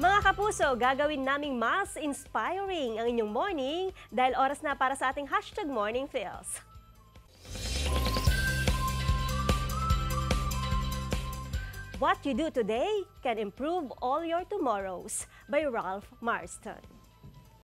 Mga kapuso, gagawin naming mas inspiring ang inyong morning dahil oras na para sa ating hashtag Morning Feels. What you do today can improve all your tomorrows by Ralph Marston.